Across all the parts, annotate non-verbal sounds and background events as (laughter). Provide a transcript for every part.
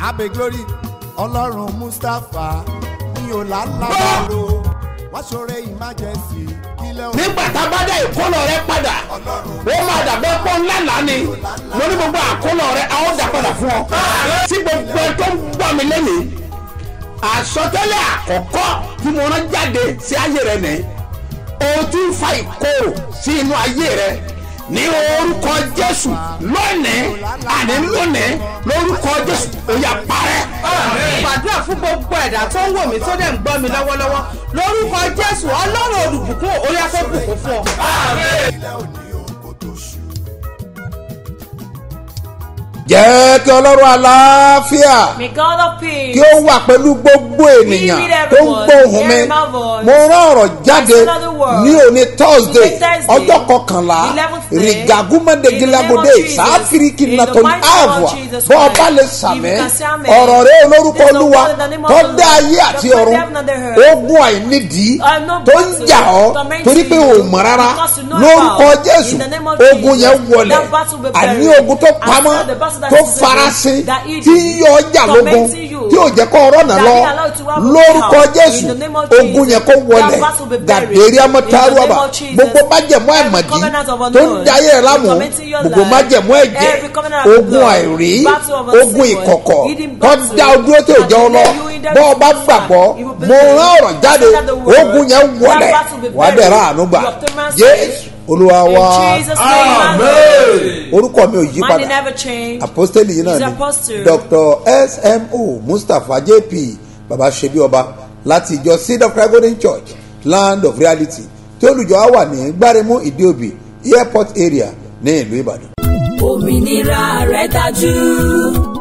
abe glory ọlọ́run mustapha ní ọ̀làlábàrò wọ́n ṣoore emergency kílẹ̀ òun. nígbà tá a bá dá ìkólọ rẹ padà ó máa dàbẹ́ pọ́ ńlá lánì mo ní gbogbo àkólọ rẹ a ó dà padà fún ọ. tí gbogbo ẹ tó ń gbọ́ mi lẹ́nìí àsọtẹ́lẹ̀ àkọ́kọ́ tí mo rán jáde sí ayé rẹ nìyí. O ń fa ìkorò sí inú ayé rẹ ní orúkọ jésù lónìí àní lónìí lórúkọ jésù ó yá parẹ́. gbàdúrà fún gbogbo ẹ̀dá tó ń wò mí tó dẹ̀ ń gbọ́ mi lọ́wọ́lọ́wọ́ lórúkọ jésù ọlọ́run olùbùkún orí afẹ́bùkún fún ọ. Jẹ́ kí ọlọ́run àlàáfíà kí ó wà pẹ̀lú gbogbo ènìyàn tó ń gbóhùn mi. Mo rán ọ̀rọ̀ jáde ní òní thursday ọjọ́ kọkànlá 11th day, rigagumade in the name gilabode of Jesus, sáfìríkì in the nàtọ́ni Jesus bọ́ ọba lè amen. ọ̀rọ̀ rẹ olórúkọ olúwa tó dá ayé àti ọ̀run ogun àìnídìí tó ń jà ọ́ torí pé o mọ̀ rárá. lórúkọ jésù ogun yẹn wọlẹ̀. Àní ogun tó pamọ́ tó is farasin tí yọ ọjà lógun tí ò jẹ́ kó ọ̀rọ̀ náà lọ. lórúkọ jésù ogun yẹn kó buried. gàdérí Jesus, gbogbo májẹ̀mú of tó ń dayé rẹ̀ lámù gbogbo májẹ̀mú ẹ̀jẹ̀ ogun àìrí ogun ìkọ̀kọ̀ tó battle, dá o dúró tí ò jẹ́ ọ lọ. bọ́ ọ bá gbàgbọ́ mo rán ọ̀rọ̀ jáde ogun yẹn be wàá ra àánú gbà. Jésù olúwa wa. Amen. Orúkọ mi ò yí Money padà. apostoli yìí náà ni dr smo mustapha jp baba ṣebi ọba láti ìjọ seed of christ golden church land of reality tí olùjọ á wà ní gbáremú ìdíòbí airport area ní ìlú ìbàdàn. òmìnira rẹ̀ dájú.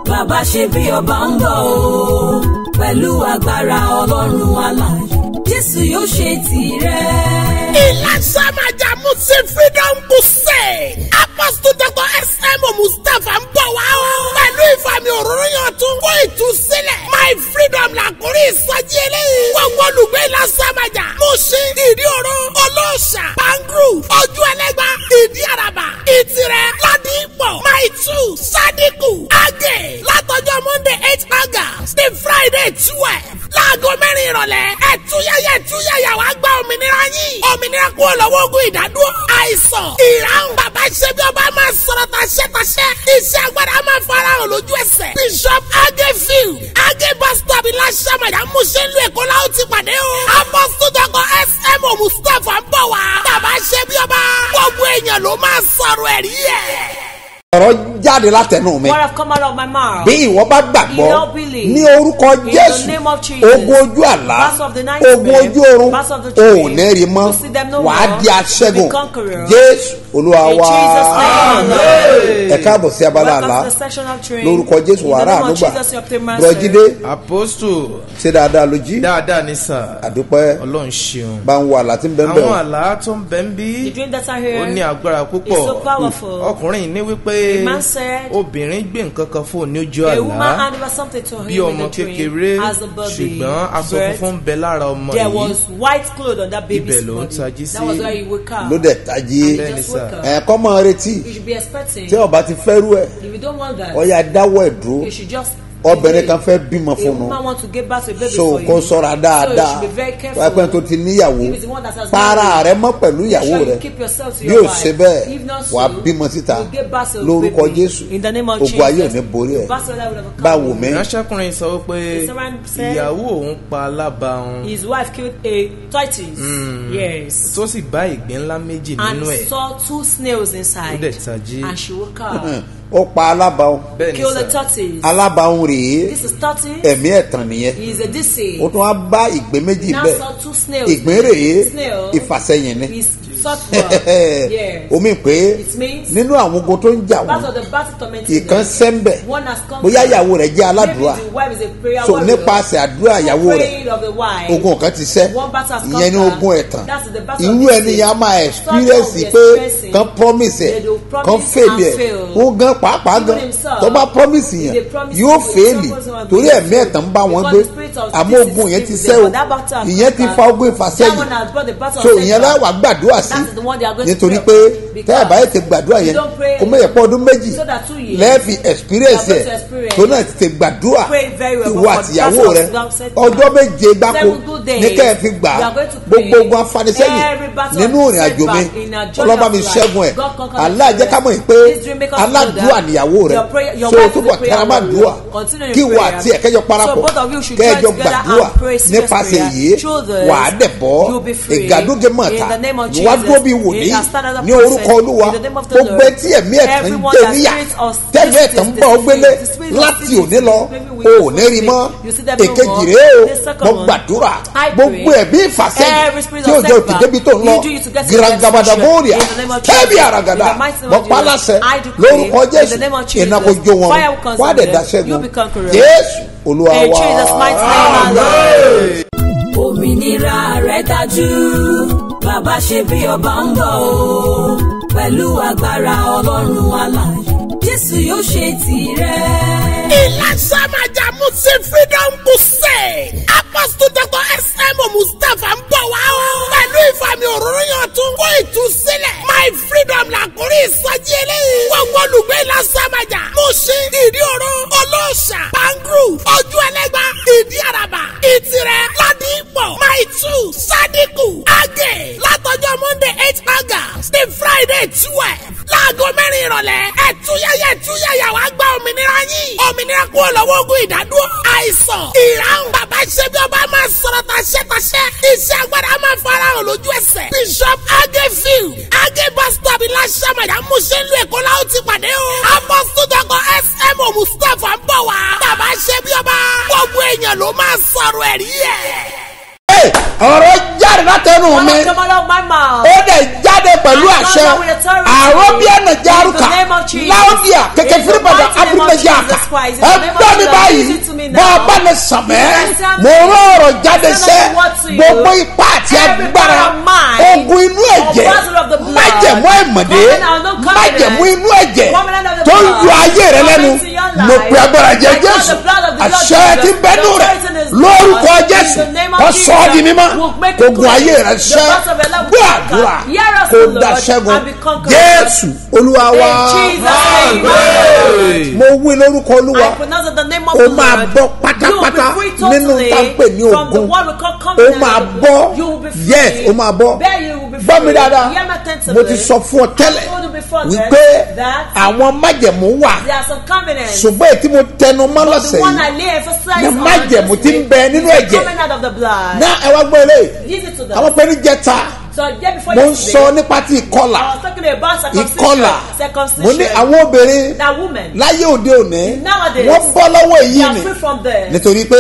Bàbá ṣe bí ọba ń bọ̀ o. Pẹ̀lú agbára ọlọ́run aláàyè jésù yóò ṣe tirẹ̀. ìlàsà májà musin freedom smo mustapha ń bọ̀ wá o. pẹ̀lú ìfàmì òróró tún kó ìtúsílẹ̀. my freedom làkúrí ìsọjí eléyìí. gbogbo olùgbé ìlàsà májà musin ìdí òro olóòṣà pangru ojú ẹlẹ́gbà ìdí àràbà ládìpọ̀ my two sadiku agé látọjọ́ monday eight august the friday twelve láago mẹ́rin ìrọ̀lẹ́ ẹ̀túyẹyẹ ẹ̀túyẹyẹ wàá gba òmìnira yín òmìnira kúrò lọ́wọ́ ogun ìdádúró àìsàn. Ìráhùn bàbá ṣẹ́bi ọba máa sọ̀rọ̀ taṣẹ́taṣẹ́ iṣẹ́ agbára máa fara hàn lójú ẹsẹ̀. Bishop agefield age bus stop ìlàsàmàjà múṣẹ́lú èkó la ó ti pàdé o. Apostle dr. Smo mustapha ń bọ̀ wá. Bàbá ṣẹ́bi ọba gbogbo èèyàn ló máa sọ̀rọ̀ ẹ̀rí ẹ̀. Ọ̀rọ̀ jáde látẹnu mi. What have come out of my mouth? bí ìwọ bá gbàgbọ́ ní orúkọ jésù ogun ojú àlá ogun ojú oorun o ò ní rí mọ́. Wàá di aṣẹ́gun. Jésù olúwa wa. Ẹ káàbọ̀ sí abala Welcome àlá. lórúkọ jésù wàrà bùrọ̀jídé apostle. Ṣe dáadáa ló jí? Dáadáa ní sà àdúpẹ́. Ọlọ́run ṣeun. Bá ń wo àlá tí ń bẹ́ẹ̀ àwọn bẹ́ẹ̀ àlá tó ń bẹ́ ń bí. The dream that I hear. ó ní agbára púpọ̀. ọkùnrin ní wípé Said, obìnrin gbé nǹkan kan fún òní ojú àlá bí ọmọ kékeré ṣùgbọ́n aṣọ funfun ń bẹ lára ọmọ There yìí was white cloth on that baby's Ibẹ̀ ló ń body. tají That was sí. why he woke up. ló dẹ̀ tají And he Bẹ́ẹ̀ni just sà. woke up. ẹ̀ kọ́ mọ́ retí You should be expecting. tí ọba ti fẹ́rú ẹ̀ If you don't want that, ọ̀ya dáwọ́ ẹ̀ dúró you should just. Obìnrin kan fẹ́ bímọ fún un woman want to give birth to a baby so kó you dáadáa careful. wáyé tó ti níyàwó para rẹ mọ́ pẹ̀lú ìyàwó rẹ you keep yourself to bí wife. ṣe bẹ́ẹ̀ If not so, wà á bímọ síta lórúkọ jésù In the name of ogun ayé ò Jesus. ní borí ẹ̀ báwo mi ìránṣẹ́kùnrin sọ said- ìyàwó òun pa alábàáhùn His wife killed a tortoise. Yes. tó sì bá ìgbín ńlá méjì And nínú ẹ̀ saw two snails Ó inside. dẹ̀ tají. And she woke up. Ó pa alábàáhùn sà tortoise. alábàáhùn rèé This is ẹ̀mí ẹ̀tàn nìyẹn He is a deceit. ó tún wá bá ìgbín méjì Now bẹ́ẹ̀ saw two snails. ìgbín rèé Snail ìfàsẹ́yìn ni is. (laughs) omi pé nínú àwọn ogun tó ń jà wọ́n ìkan sẹ́ńbẹ̀. Bóyá ìyàwó rẹ̀ jẹ́ aládùúrà so nípasẹ̀ àdúrà ìyàwó rẹ̀ ogun kan ti sẹ́ ìyẹn ní ogun ẹ̀tàn. Irú ẹni yẹn a máa experience pé kan promise ẹ̀ kan fail ẹ̀. òun gan pàápàá gan. tó bá promise yẹn yóò you, fail. torí ẹ̀mí ẹ̀tàn ń bá wọn gbé àmọ́ ogun yẹn ti sẹ́ o ìyẹn ti fa ogun ìfàsẹ́yìn. So ìyẹn láwà gbàdúrà sí. nítorí pé tẹ́ ẹ̀ báyìí ti gbàdúrà yẹn kó mẹ́yẹ̀ pọ́ ọdún méjì lẹ́ẹ̀fì experience ẹ̀ tó náà ti ti gbàdúrà. Ìwọ àtìyàwó rẹ ọjọ́ méje gbáko ní kẹ́ ẹ fi gbà pray. Gbogbo ogun afanisẹ́yìn nínú ìrìn àjò mi. ọlọ́ba mi ṣẹ́gun ẹ̀. Aláàjẹ́ ká mọ̀ yìí pé aládùúà that níyàwó rẹ. so túbọ̀ a prayer tẹramá warrior. dùúà kí prayer. àti ẹ̀kẹ́jọ parapọ̀. So together gbàdúrà nípasẹ̀ this, wà á dẹ̀ bọ́ ìgàdóge mọ̀ta wàá Jesus. dúró bí wòlíì ní orúkọ olúwa. gbogbo etí ẹ̀mí ẹ̀tàn ń that níyà tẹ́lẹ̀ ẹ̀tàn ń bọ̀ gbélé láti òní lọ o ò ní rí mọ́. Èkejì rèé o. Mo gbàdúrà. Gbogbo ẹ̀mí ìfàsẹ́yìn tí ò jẹ́ òtí débi tó ń lọ gírangabada kẹ́ẹ̀bì Jesus. àràgàdà mo pa láṣẹ lórúkọ jésù. name of Jesus. iná kò jó wọn. Wá dẹ̀ them. dá You ṣẹ́gun be conqueror. jésù olúwa In Jesus' mighty name, hallelujah. òmìnira rẹ̀ dájú. Bàbá ṣe bí ọba ń bọ̀ o. Pẹ̀lú agbára ọlọ́run alààyè jésù yóò ṣe tirẹ̀. ìlàsà májà muslim freedom crusade. Apostle dr sm mustapha ń bọ̀ wá o pẹ̀lú ìfàmì òróró yàn tún kó ìtúsílẹ̀. My freedom làkúrí ìsọjí eléyìí. Gbogbo olùgbé ìlàsà májà musin ìdí òro olóòṣà pangru ojú ẹlẹ́gbà ìdí àràbà ìtìrẹ ládìpọ̀ two sadiku agé látọjọ́ monday eight august the friday twelve. Láago mẹ́rin ìrọ̀lẹ́ ẹ̀túyẹyẹ ẹ̀túyẹyẹ wàá gba òmìnira yín. Òmìnira kúrò lọ́wọ́ ogun ìdádúró. Àìsàn ìráhùn bàbá ṣẹ́bi ọba máa sọ̀rọ̀ taṣẹ́taṣẹ́ iṣẹ́ agbára máa fara hàn lójú ẹsẹ̀. Bishop agefield age bus stop ìlàsàmàdà múṣẹ́lú èkó la ó ti pàdé o. Apostle dr. Sm mustapha ń bọ̀ wá. Bàbá ṣẹ́bi ọba gbogbo èèyàn ló máa sọ̀rọ̀ ẹ̀rí ẹ̀. Hey, ọ̀rọ̀ jáde látẹnu mi. Ó dẹ̀ jáde pẹ̀lú àṣẹ. come out with authority. àrọ́ bí ẹ̀nà járuka In the name of Jesus. láòdìà kẹ̀kẹ́ In the fúrúbàdà mighty name of abúlé-méjì àkà Jesus Christ. In the name of ẹgbẹ́ mi báyìí. Lè sàmẹ́ Listen to mo rán ọ̀rọ̀ jáde sẹ́. Gbogbo ipá àti agbára. ogun inú ẹ̀jẹ̀. Or májẹ̀mú ẹ̀mọ̀dé májẹ̀mú inú ẹ̀jẹ̀ tó ń yọ ayé rẹ lẹ́nu. mo pe agbára jẹ jésù. àṣẹ ń bẹ́nu rẹ̀ lórúkọ jésù. kó sọ ọ́ di mímọ́. ogun clear. ayé rẹ ṣẹ́. gbọ́ àdúrà. kó O Lord, ṣẹ́gun jésù olúwa name. mo wí lórúkọ olúwa. The máa bọ́ pátápátá nínú totally tá ń pè ní ogun. covenant máa bọ́. Yes ó máa bọ́ Gbọ́ mi dáadáa. Mo ti sọ fún ọ tẹ́lẹ̀ wípé àwọn májẹ̀mú wà. ṣùgbọ́n èyí tí mo tẹnu mọ́ lọ́sẹ̀ yìí on májẹ̀mú tí ń bẹ nínú ẹ̀jẹ̀. náà ẹ wá gbọ́ eléyìí. Àwọn ní jẹta mo ń sọ nípa ti ìkọlà. Ìkọlà. mo ní àwọn obìnrin láyé òde òní wọ́n bọ́ lọ́wọ́ èyí ni. nítorí pé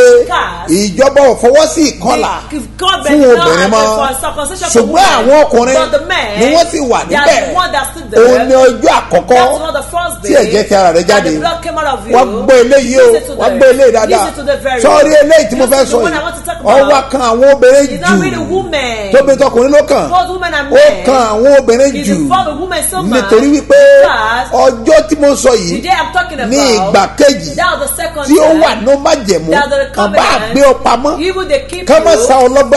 ìjọba ò fọwọ́ sí ìkọlà fún obìnrin mọ́. ṣùgbọ́n àwọn ọkùnrin ni wọ́n sì wà níbẹ̀. òun ni ọjọ́ àkọ́kọ́ tí ẹ̀jẹ̀ ti ara rẹ̀ jáde. wọ́n gbọ́ eléyìí o wọ́n gbọ́ eléyìí dáadáa. sọ́ọ́rí eléyìí tí mo fẹ́ sọ yìí. Ọwọ́ kan àwọn obìnrin jù. tóbi tọkùnrin ló kàn And ó kan àwọn obìnrin jù nítorí wípé ọjọ́ tí mo sọ yìí ní ìgbà kejì tí ó wà ní májẹ̀mú kan bá gbé ọ pamọ́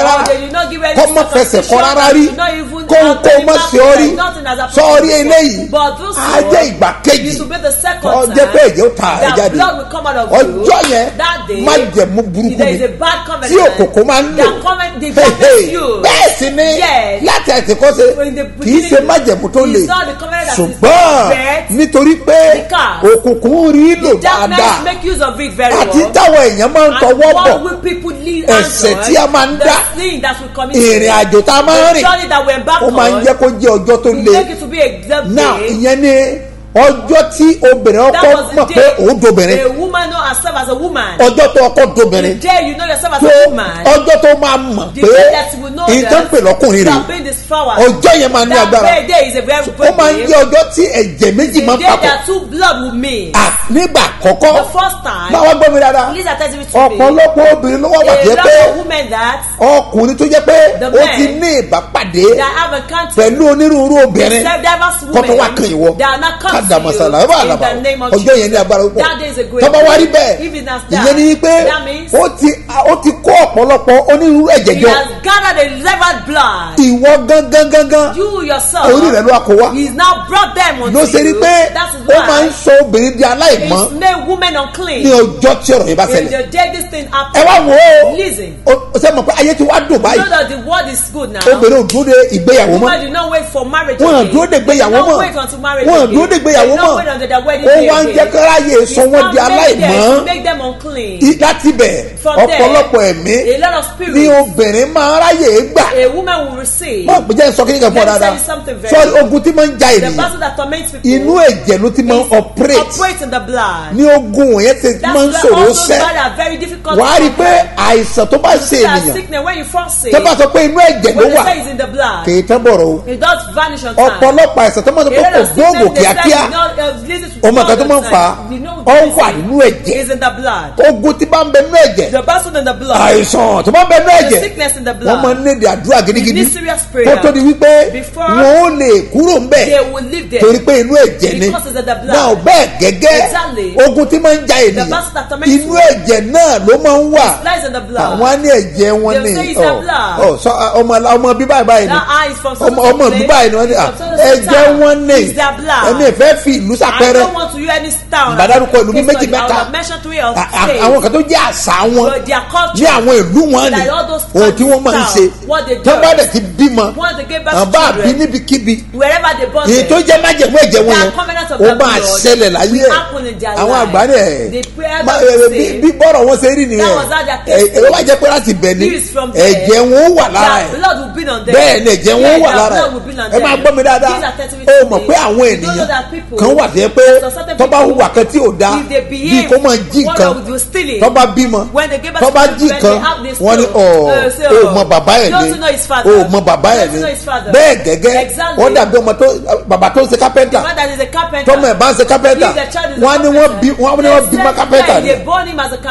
rárá kọ́ mọ̀ fẹsẹ̀ kọ́ rárá rí circumcision, not even kóhun have kó any mọ̀ sí ọ rí sọ́ọ́rí before. eléyìí á jẹ́ ìgbà kejì. ọ jẹ́ pé ẹ̀jẹ̀ ó ta ẹ̀ that jáde. ọjọ́ yẹn day, májẹ̀mú burúkú ni. tí òkòkò máa ń lò. bẹ́ẹ̀ sì ni. Láti àtìkọ́ṣe In the kì í ṣe beginning, májẹ̀mú tó le. ṣùgbọ́n nítorí pé òkùnkùn rí lò dáadáa. àti táwọn èèyàn máa ń tọwọ́ bọ̀. Ẹ̀ṣẹ̀ tí a máa ń dá, ìrìn àjò tá a máa ń rìn ó máa ń jẹ́ kó jẹ́ ọjọ́ tó to le day. ìyẹn ni ọjọ́ tí obìnrin ọkọ mọ̀ pé òun dobìnrin a woman know herself as a woman. ọjọ́ tó ọkọ The dobìnrin ìtàn pè lọ́kùnrin rè ọjọ́ yẹn máa ní agbára. ó máa ń jẹ́ ọjọ́ tí ẹ̀jẹ̀ méjì máa ń papọ̀. nígbà kọ́kọ́ báwa gbọ́ mi dáadáa. Ọ̀pọ̀lọpọ̀ obìnrin ló wà bàjẹ́ pé ọkùnrin tó jẹ́ pé ó ti ní ìbápàdé pẹ̀lú onírúurú obìnrin. Kọ́tọ́ wà kàn ìwọ. kádàmásálà ẹ bá àlàbà ọjọ́ yẹn ní agbára púpọ̀. Tọ́ba wá rí bẹ́ẹ̀ ìyẹn ni pé ó ti kó ọ̀pọ̀lọpọ̀ onírúurú ẹ̀jẹ̀ jọ severed blood. ìwọ gangan gangan. you yourself. orí rẹ ló wá wá. he is now brought them unto no, you. ló ṣe rí pé ó máa ń sọ obìnrin di aláìmọ́. he is made woman unclean. ní ọjọ́ tí ọ̀rọ̀ yìí bá ṣẹlẹ̀. this thing happen. ẹ wá wo o o ṣe mọ̀ pé ayé ti wá dùn báyìí. you know that the world is good now. obìnrin ò dúró de ìgbéyàwó mọ́. women do not wait for marriage again. wọn dúró de ìgbéyàwó mọ́. they don't wait until marriage again. wọn dúró de ìgbéyàwó mọ́. they don't wait until their wedding day again. ó wá ń jẹ́ kára yè sọ wọ́n di aláìmọ́. make them unclean. láti bẹ̀ ọ̀pọ̀lọpọ̀ ẹ̀mí ni obìnrin máa ráyè gbà. a woman will receive. má pè sọ kí ni kan fọ dáadáa. let me say something very sọ ogun tí máa ń ja ènìyàn. the person that torments people. inú ẹ̀jẹ̀ ló ti máa ń operate. operate in the blood. ní ogun wọ̀nyẹn ti máa ń ṣòro sẹ́. that's why are very rí i pé àìsàn tó bá ṣe ènìyàn. you sickness when you fall sick. sọ pé inú ẹ̀jẹ̀ ló wà. when the is in the blood. tán bọ̀rọ̀ o. it does vanish on time. ọ̀pọ̀lọpọ̀ àìsàn tó máa sọ pé kò gbóògùn kíákíá. ọmọ uh, kan tó máa ń fa ọ wà nínú ẹ̀jẹ̀. is in the blood. ogun tí bá ń bẹ nínú ẹ̀jẹ̀. the person in the blood. àìsàn tó bá ń bẹ nínú ẹ̀jẹ̀. the sickness in the blood. wọ́n máa ń orílẹ̀-èdè àdúrà gidigidi. Kó tó di wípé wọn ò lè kúrò ń bẹ̀ torí pé inú ẹ̀jẹ̀ ni. náà bẹ́ẹ̀ gẹ́gẹ́. Ogun tí máa ń ja ènìyàn. inú ẹ̀jẹ̀ náà ló máa ń wà. Àwọn á ní ẹ̀jẹ̀ wọn ni. Oh, oh, uh, ọmọ bí báyìí báyìí ni. Ọmọ bí báyìí ni ah, ẹ̀jẹ̀ wọn ni. Ẹ̀mí ìfẹ́ fi ìlú sàpẹrẹ to you any town. ìbádárúkọ ìlú méjì mẹ́ta. àwọn kan tó jẹ́ àṣà wọn ní àwọn ìlú wọn ni ohun tí wọ́n máa ń ṣe. tó bá dẹ̀ ti bímọ àbá àbí níbikíbi èyí tó jẹ́ májẹ̀mú ẹ̀jẹ̀ wọn yẹn ó máa ṣẹlẹ̀ láyé àwọn àgbà rẹ̀ bí bọ́rọ̀ wọn ṣe rí nìyẹn. Ẹ̀ wọ́n jẹ́ pé láti bẹ̀ ni. Ẹ̀jẹ̀ wọn ó wà lára ẹ̀. bẹ́ẹ̀ ni ẹ̀jẹ̀ wọn ó wà lára ẹ̀. ẹ máa gbọ́ mi dáadáa. Ó mọ̀ pé àwọn ènìyàn kan wà fẹ́ pé tó bá hùwà kan tí ò dáa bí kò máa jí nǹkan tó bá bímọ tó bá jí nǹkan wọ́n ní ọ̀ ò mọ bàbá ẹ̀ ni ò mọ bàbá ẹ̀ ni. bẹ́ẹ̀ gẹ́gẹ́ wọ́n dàbí ọmọ tó bàbá tó ń ṣe kápẹ́ntà tọmọ ẹ̀ bá ń ṣe kápẹ́ntà wọ́n ní wọ́n bí wọ́n ní wọ́n bímọ kápẹ́ntà ni.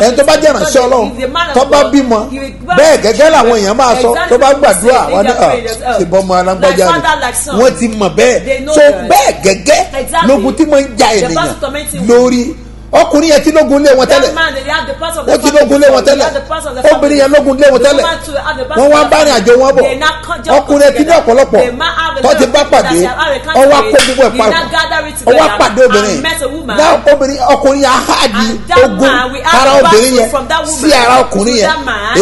ẹni tó bá jẹ́ ìrànṣẹ́ ọlọ́run tó bá bímọ bẹ́ẹ̀ gẹ́gẹ́ làwọn èèyàn máa sọ tó bá gbàdúrà wọ́n ní ọ̀ ah, ṣe bọ́ ọmọ alágbájá ni. wọ́n ti mọ̀ bẹ́ẹ̀. So bẹ́ẹ̀ gẹ́gẹ́ lógun tí mo ń ja ènìyàn. Ah, lórí ọkùnrin yẹn ti lógun lé wọn tẹ́lẹ̀. ó ti lógun lé wọn tẹ́lẹ̀. Obìnrin yẹn lógun lé wọn tẹ́lẹ̀. wọ́n wá bá rìn àjò wọn bọ̀. ọkùnrin yẹn ti ní ọ̀pọ̀lọpọ̀. Tó ti bá pàdé. ọwọ́ akó gbogbo ẹ̀ parọ̀ ọwọ́ apàdé obìnrin. náà obìnrin ọkùnrin yẹn ahadi ogun ara obìnrin yẹn sí ara ọkùnrin yẹn.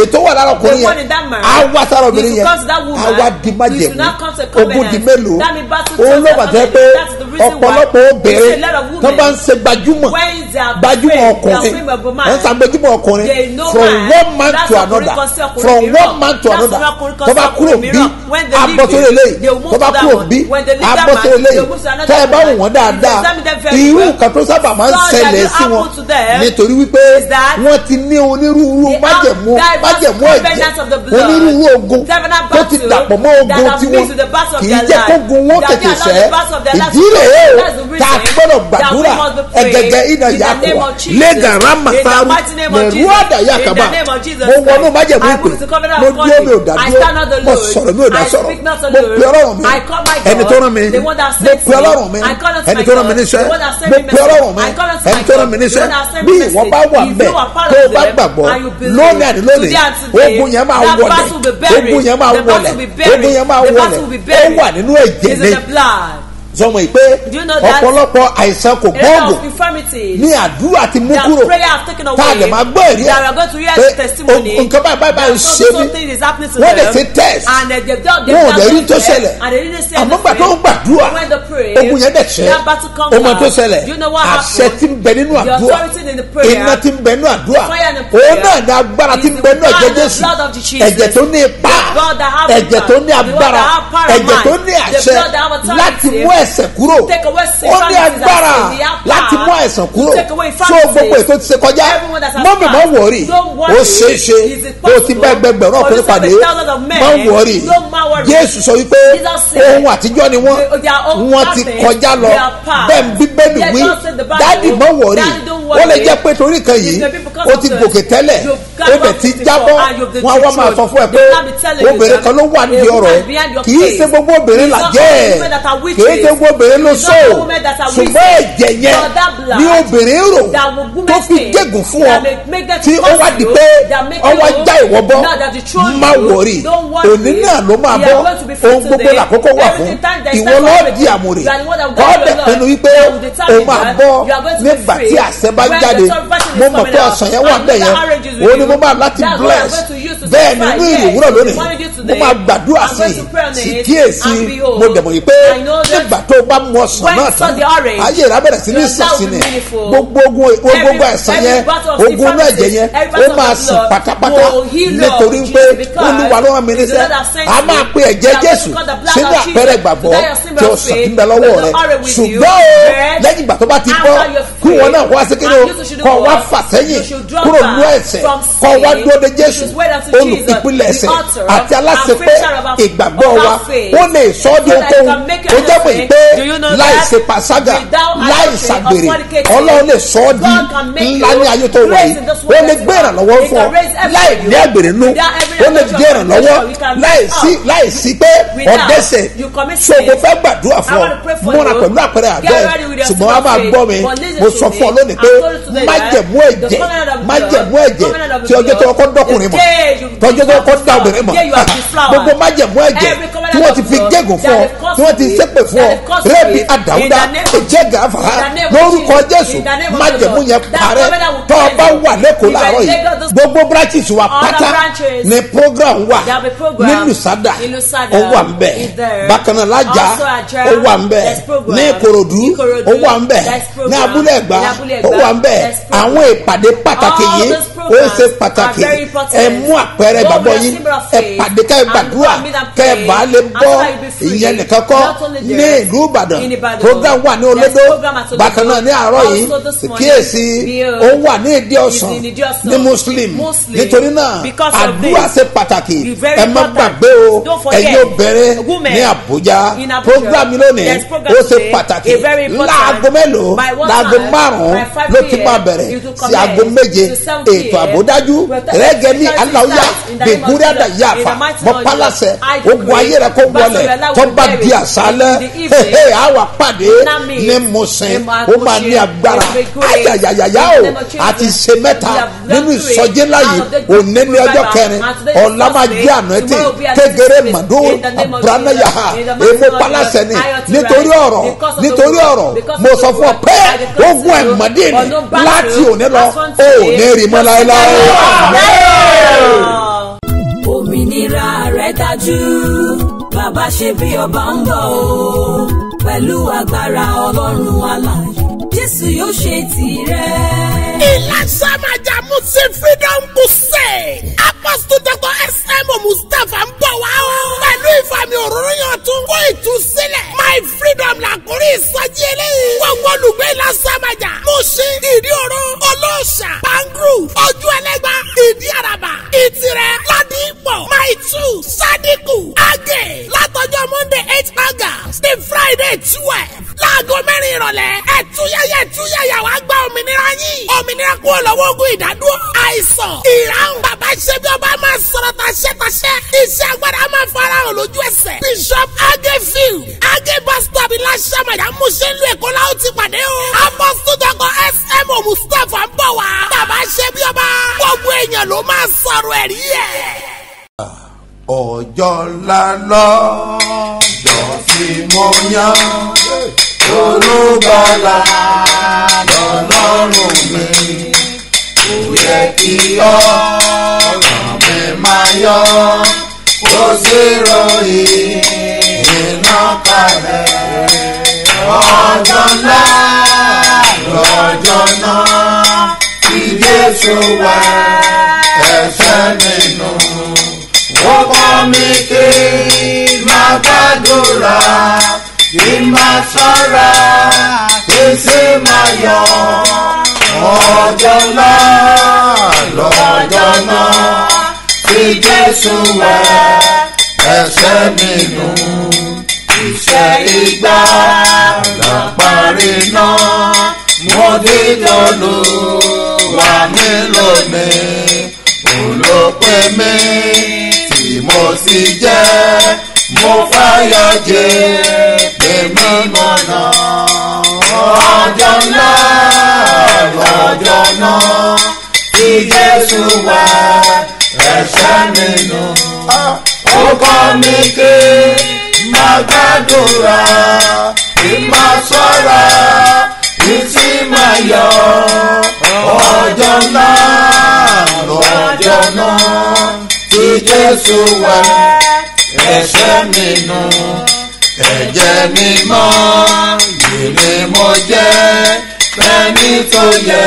ètò wà lára ọkùnrin yẹn awa sára obìnrin yẹn. awa di májèmú ogun di mélòó? Olóògbà tẹ́ pé ọ̀pọ̀lọpọ̀ obìnrin tó bá ń ṣe gbajúmọ̀ gbajúmọ̀ ọkùnrin. ẹ̀ ń sàgbẹ́júmọ̀ ọkùnrin. From one man to another. from one man to another. tó bá kúrò bí abọ́sọ̀rọ̀ eléyìí. tó bá kúrò bí abọ́sọ̀rọ̀ eléyìí. tẹ́ ẹ bá wù wọ́n dáadáa irú nǹkan tó sábà máa ń ṣẹlẹ̀ sí wọn nítorí wípé wọ́n ti ní onírúurú májẹ̀mú májẹ̀mú ẹ̀jẹ̀ onírúurú ogun tó ti dàpọ̀ mọ́ ogun tiwọn. kì í jẹ́ kógun wọn tètè ìfẹ́ ìdílé eh, tá a gbọ́dọ̀ gbàdúrà. ẹ̀gẹ̀gẹ̀ iná yakuba lẹ́gàn ramataru lẹ́rú àdàyà kaba mo wọnú májèmú ìpè mo dúró mi ò dá dúró mo sọ̀rọ̀ mi ò dá sọ̀rọ̀. mo pe ọlọ́run mi. Ẹni tó rán mi. Mo pe ọlọ́run mi. Ẹni tó rán mi níṣẹ́ mo pe ọlọ́run mi. ẹni tó rán mi níṣẹ́ bí ìwọ bá wà bẹ́ẹ̀ tó o bá gbàgbọ́ lónìí àti lónìí ogun yẹn máa wọlẹ̀. ogun yẹn máa wọlẹ̀ ogun yẹn máa wọlẹ̀ ó wà nínú ẹ̀jẹ̀ mi. God. sọmọ yìí pé ọ̀pọ̀lọpọ̀ àìsàn kò gbọ́ọ̀gùn ní àdúrà ti mú kúrò. tá a lè máa gbọ́ ẹ̀rí ẹ̀? pé nǹkan báyìí báyìí báyìí ṣe mí. wọ́n lè ti test. Wọ́n ò lè rí tó ṣẹlẹ̀. àmọ́ gbà tó ń gbàdúrà ogun yẹn dẹ̀ ṣẹ́. ọmọ tó ṣẹlẹ̀. Àṣẹ ti ń bẹ nínú àdúrà. iná ti ń bẹ nínú àdúrà. Òun náà ní agbára ti ń bẹ nínú ẹ̀jẹ̀ Jésù. ẹ̀jẹ̀ tó ní ipá. Ẹ̀jẹ̀ tó ní agbára. ẹ̀jẹ̀ tó ní àṣẹ láti mú ẹ̀ ẹ̀ṣẹ̀ kúrò. Ó ní agbára láti mú àìsàn kúrò. So infirmities. gbogbo ètò ti ṣe kọjá? Mọ́mì má wọ̀ọ́rì ó ṣeé ṣe kó o ti bá ẹgbẹgbẹ̀rún ọkùnrin pàdé má wọ̀ọ́rì jésù sọ wípé ohun àtijọ́ ni wọ́n. wọ́n ti kọjá lọ. bẹ́ẹ̀ bíbélì wí. dáàdì má wọ̀ọ́rì ó lè jẹ́ pé torí kan yìí ó ti gòkè tẹ́lẹ̀ ó bẹ̀ ti jábọ́. wọ́n wá máa sọ fún ẹ pé obìnrin kan ló wà woman ọ̀rọ̀ ẹ. kì í ṣe gbogbo obìnrin là jẹ́ ẹ̀. kì í ṣe gbogbo obìnrin ló sọ are ṣùgbọ́n ẹ̀jẹ̀ yẹn ni obìnrin rò tó fi gégùn fún ọ tí ó wá di pé ọ wá já ìwọ bọ́. má wọ̀rì òní náà ló máa bọ́. ohun gbogbo làkókò wà fún. Ìwọ lọ́ọ́ di àmúrè kọ́ guide dẹ̀ pinnu wípé o máa bọ́ nígbà tí àṣẹ bá jáde mo mọ̀ pé ọ̀sán yẹn wà and bẹ́ẹ̀ yẹn. Òun ni mo máa láti bless. bẹ́ẹ̀ nínú Yes, ìwúrọ̀ lónìí. mo máa gbàdúrà sí i. sì kíyèsí mo dẹ̀ mọ̀ yìí pé nígbà tó bá mu when náà tán ayé á bẹ̀rẹ̀ sí ní will ni. gbogbo gbogbo àìsàn yẹn ogun náà ẹ̀jẹ̀ yẹn ó máa sàn pátápátá. nítorí pé olúwa ló is the níṣẹ́. a máa pe ẹ̀jẹ̀ jésù sínú àpẹẹrẹ ìgbàgbọ́ tí o sàn ń bẹ lọ́wọ́ rẹ. Ṣùgbọ́n o lẹ́yìn ìgbà tó bá ti bọ́ kí wọn náà wá sí kí ni o? kọ́ wá fà sẹ́yìn kúrò ẹ̀sẹ̀ from kọ́ wá dúró de jésù. Olùpìpìlẹ̀ author àti our- ìgbàgbọ́ wa ó lè sọ ọ́ di ohunkóhun can make ó jẹ́ pé pé Do you know láì that? ṣe pàṣágà Without láì adultery ṣàgbèrè or fornicating, ọlọ́run lè sọ ọ́ di ńlá ní ayé tó this ó lè gbé ìrànlọ́wọ́ fún ọ láì ní àgbèrè nú. Ó lè gbé ìrànlọ́wọ́ fornication. He can láì raise sí up. láìsí pé ọ̀dẹ́sẹ̀ so mo fẹ́ gbàdúrà fún ọ. Múra pẹ̀lú àpẹẹrẹ àbẹ́ ṣùgbọ́n wàá máa gbọ́ mi. Mo sọ fún ọ lónìí pé májẹ̀mú ẹ̀jẹ̀ májẹ̀mú ẹ̀jẹ̀ tí ọjọ́ tó kọ́ dọ́kùnrin mọ̀ tọ́jọ́ tó kọ́ dá obìnrin mọ̀. gbogbo májẹ̀mú ẹ̀jẹ̀ tí wọ́n ti fi gégùn fún ọ tí wọ́n ti ṣépè fún ọ rẹ́ẹ̀bì àdáwúdá ẹ̀jẹ̀ of lórúkọ jésù májẹ̀mú yẹn parẹ́. Tọ́ ọ bá wà lẹ́kọ̀ọ́ láàárọ̀ yìí gbogbo branches wa pátá. ni program program. Ní Lusada. ó wà ń bẹ̀. bákan náà lájà Also Ajah, ó wà ń bẹ̀. ní ìkòròdú ó wà ń bẹ̀. ní abúlé ẹ̀gbá ó wà ń bẹ̀. àwọn ìpàdé pàtàkì yìí ó ṣe pàtàkì. ẹ mú àpẹẹrẹ Go gbàgbọ́ with yín. ẹ pàdé ká ẹ gbàdúrà kẹ ẹ bá lè And bọ́ ìyẹn nìkan kọ́ ní ìlú ìbàdàn. program wà ní olódó. bákan náà ní àárọ̀ yìí kíyèsí Bill ó wà ní ìdí ọ̀sán ní muslim. nítorí náà àdúrà ṣe pàtàkì. ẹ má gbàgbé o. Ẹ̀yin obìnrin Women ní àbújá. program lónìí ó ṣe pàtàkì. a láago mélòó? Láago márùn-ún By 5 ló ti máa bẹ̀rẹ̀ sí aago méje 7 ètò àbódájú We're rẹ́gẹ́ ní aláwùyá In the mighty mọ pálásẹ̀ ogun ayé rẹ kó wọlẹ̀ bury di àṣálẹ́ hehe àwa pàdé. Ní musin ó máa ní agbára. ayayayaya o. àti ṣe mẹ́ta nínú ìsọjí the òní ní ọjọ́ kẹrin. And today is ọ̀la máa Thursday. jẹ́ àná ẹtì Tomorrow will be an tẹ́gẹ̀rẹ́ màdó mighty èmo pálásẹ̀ ni. Nítorí ọ̀rọ̀. Nítorí ọ̀rọ̀. Mo sọ fún ọ pé ogun ẹ̀mọ́dé ni láti òní lọ as from ò today. ní rí mọ́ láéláé. òmìnira rẹ̀ dájú bàbá ṣe bí ọba ń bọ̀ o pẹ̀lú agbára ọlọ́run alààyè jésù yóò ṣe tirẹ̀. ìlàsà májà muslim freedom crusade apostle dr sm mustapha ń bọ̀ wá o. pẹ̀lú ìfàmì òróró yàn tún kó ìtúsílẹ̀. my freedom làkúrí ìsọjí eléyìí. gbogbo olùgbé ìlàsà májà musin ìdí òro olóòṣà pangru ojú ẹlẹ́gbà ìdí àràbà ìtìrẹ ládìpọ̀ my two sadiku agé látọjọ́ monday eight august the friday twelve. Láago mẹ́rin ìrọ̀lẹ́ ẹ̀túyẹyẹ ẹ̀túyẹyẹ wàá gba òmìnira yín. Òmìnira kúrò lọ́wọ́ ogun ìdádúró. Àìsàn ìráhùn bàbá ṣẹ́bi ọba máa sọ̀rọ̀ taṣẹ́taṣẹ́ iṣẹ́ agbára máa fara hàn lójú ẹsẹ̀. Bishop agefield age bus stop ìlàsàmàjà múṣẹ́lú èkó la ó ti pàdé o. Dr. Sm mustapha ń bọ̀ wá. Bàbá ṣẹ́bi ọba gbogbo èèyàn ló máa sọ̀rọ̀ ẹ̀rí ẹ̀. ọjọ́ ńlá lọ́jọ́ tí mo yàn olùgbàlà lọ́lọ́run mi. Kò yẹ kí ọ̀ràn mi máa yọ kó sì ròyìn iná kalẹ̀ ọjọ́ ńlá lọ́jọ́ náà tí jésù wá ẹ̀ṣẹ̀ nínú ó kọ́ mi lọ́jọ́ náà tí jésù wẹ̀ ẹsẹ̀ mi nù iṣẹ́ ìgbà lápárí náà mo dídọ̀lù wà mí lónìí olópè mi tí mo sì jẹ́ mo fàyà jẹ́. Èmi mọ̀nà ọjọ́ náà lọ́jọ́ náà tí jésù wá ẹ̀ṣẹ̀ mi nù. ó kọ́ mi ké má gbàdúrà kí má sọ́ra kí tí má yọ ọjọ́ náà lọ́jọ́ náà tí jésù wá ẹ̀ṣẹ̀ mi nù. ẹ̀jẹ̀ mi mọ́ yìí ni mo jẹ́ ẹni tó yẹ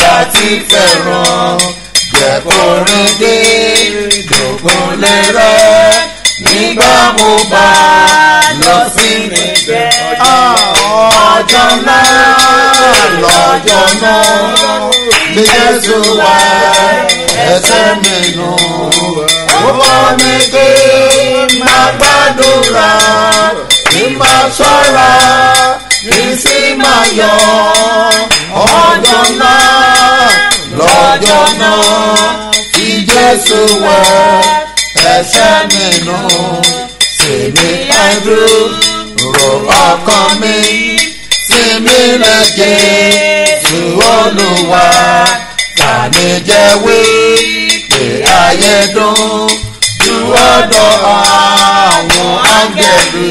láti fẹ́ràn jẹ́kọ̀rin dé dògùn lérò nígbà mo bá lọ sí níbẹ̀. ọjọ́ náà lọ́jọ́ náà ní jésù wá ẹsẹ̀ mi nù. ó kọ́ mi pé má gbàdúrà kí má ṣọ́ra kí sì máa yọ ọjọ́ náà lọ́jọ́ náà tí jésù wọ ẹsẹ̀ mi nù. Sèmi ẹdú rò ọkàn mi sèmi lẹ́jẹ̀ tu olùwà tàmí jẹ́ wí pé ayé dùn? Ju ọ̀dọ̀ àwọn áńgẹ̀lì.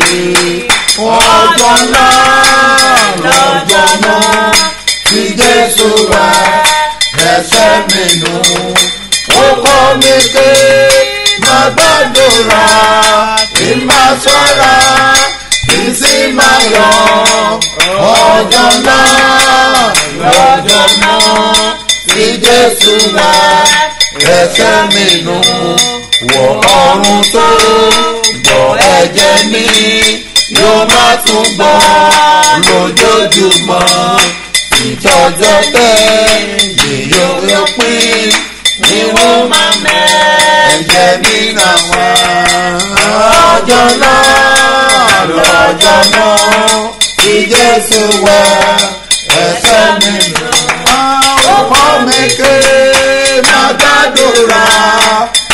Ọjọ́ náà lọ́jọ́ náà tí jésù wá ẹsẹ̀ mi nù. ó kọ́ mi pé má gbàdúrà kí má ṣọ́ra kí sì má yọ ọjọ́ náà lọ́jọ́ náà tí jésù wá ẹsẹ̀ mi nù. wọ ọrùn tó gbọ́ ẹ̀jẹ̀ mi yóò má tún gbọ́ lójoojúmọ́ tẹ́ yíyó yóò pín ní wọ́n máa mẹ́ ẹ̀jẹ̀ nínú àwọn ọjọ́ náà lọ́jọ́ náà tí jésù wá ẹsẹ̀ mi nù. ọkọ mi ké má gbàdúrà.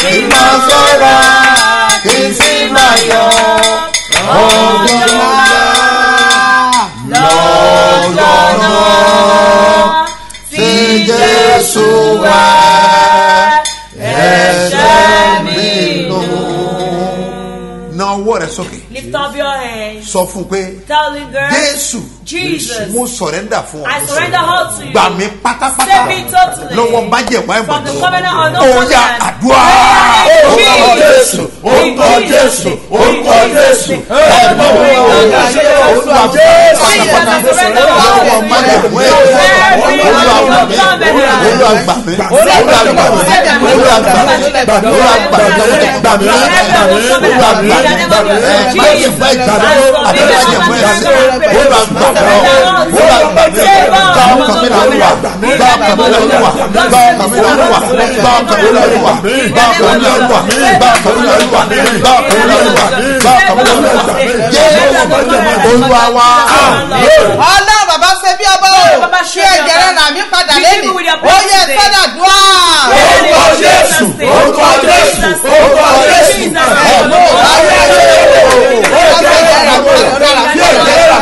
Kí má sọ́ra kí sì má yọ Yeshua ẹ̀ṣẹ̀ mi nù. Now what is okay? Up your hands. sọ fún un pé Tell him, girl. jésù Jesus. mo sọ̀rẹ́ndà fún ọ I surrender all to you. gbà mí pátápátá Save me totally. lọ́wọ́ bájẹ̀mọ́ ẹ̀bọ̀n From the covenant of no covenant. àdúrà orúkọ jésù orúkọ jésù orúkọ jésù ẹ̀mọ́ orúkọ jésù olúwa jésù pátápátá lọ́wọ́ májẹ̀mú ẹ̀bọ̀n olúwa gbà mí olúwa gbà mí olúwa gbà mí olúwa gbà mí olúwa gbà mí gbà mí gbà mí gbà mí ẹ̀ olúwa gbà mí gbà mí gbà ọkàn mi lọ́wọ́ gbà ọkàn mi lọ́wọ́ gbà ọkàn mi lọ́wọ́ gbà ọkàn mi lọ́wọ́ gbà ọkàn mi lọ́wọ́ gbà ọkàn mi lọ́wọ́ gbà ọkàn mi lọ́wọ́ gbà ọkàn mi lọ́wọ́ gbà ọkàn mi lọ́wọ́ jésù olúwa wa ọlọ́run bàbá ṣe bí ọba o ṣe ẹ̀jẹ̀ rẹ̀ nà mí padà lẹ́nu ó yẹ sọ́dà dùá. orúkọ jésù orúkọ jésù orúkọ jésù ẹ̀mọ́ ayé wàá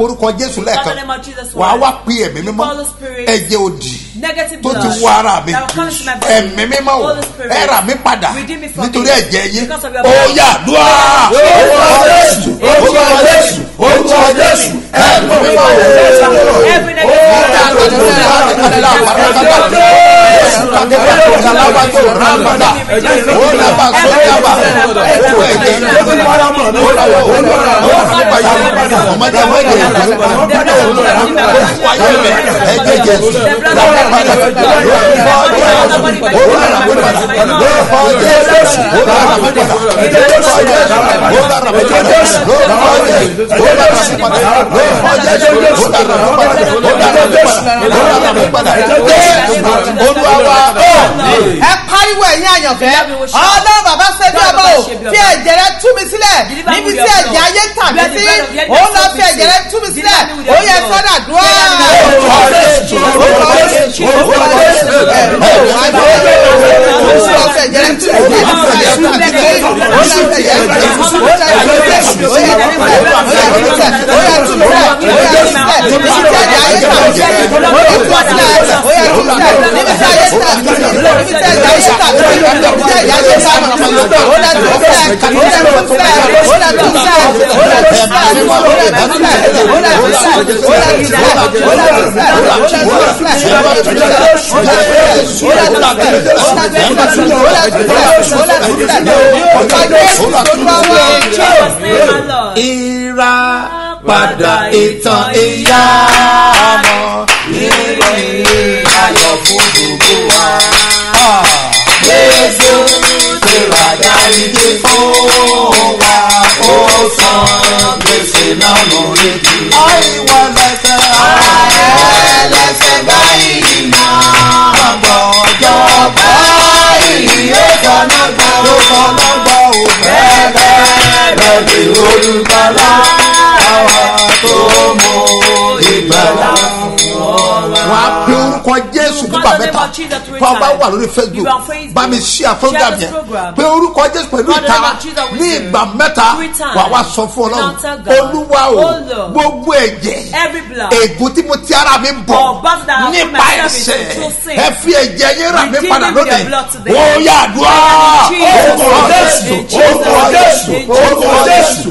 porúkọ jésù lẹ́ẹ̀kan. wà á wá pé ẹ̀mí mímọ́. Ẹ̀jẹ̀ òdì tó ti wọ ara mi ẹ̀mí mímọ́ o. Ẹ rà mí padà nítorí ẹ̀jẹ̀ yín. ó yà dúà. Orúkọ jésù orúkọ jésù orúkọ jésù. Ẹ̀mí mímọ́ o. Ó yà dúà. Holy Spirit. ẹ rà mí padà Redeem me from nítorí me. ẹ̀jẹ̀ yín Because of your ó blood. yà dùá orúkọ jésù orúkọ jésù orúkọ jésù ẹ̀mí mímọ́ o Every negative ẹ pariwo ẹ̀yin àyànfẹ́. Ọlọ́run bàbá ṣẹ́jú ọba o fi ẹ̀jẹ̀ rẹ tú mi sílẹ̀ níbi tí ẹ̀jẹ̀ ayé tàbí sí òun lọ fi ẹ̀jẹ̀ rẹ tú mi sílẹ̀ ó yẹ sọ́dà dùn ìra padà ìtàn ìyá ọmọ. Ìròyìn ayọ̀ fún gbogbo ìdí fún wa, ó san gbèsè náà lórí ti. Àìwọ lẹsẹ̀ ẹlẹ́sẹ̀ báyìí náà. Gbọ̀ngbọ̀njọ́ báyìí ó sọ̀nà gbọ́. Ó sọ̀nà gbọ́ ò bẹ́ẹ̀ lọ́dí olùgbàlà àwọn tó mú ìgbàlà fún ọ. Orúkọ Jésù nígbà mẹ́ta. tó a bá wà lórí Facebook bá mi ṣí àfọ́gà mi ẹ̀ pé orúkọ Jésù pẹ̀lú ìtara ní ìgbà mẹ́ta wà wá sọ fún Ọlọ́run. Olúwa o gbogbo ẹ̀jẹ̀ ègún tí mo ti ara mi bọ̀ nípa ẹ̀ṣẹ̀ ẹ fi ẹ̀jẹ̀ yín rà mí padà lónìí. ó yà Jesus. orúkọ Jésù In Jesus' orúkọ. Jésù. In orúkọ Jésù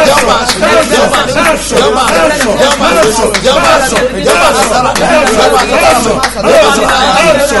búburú is working láyé good. ènìyàn Negatively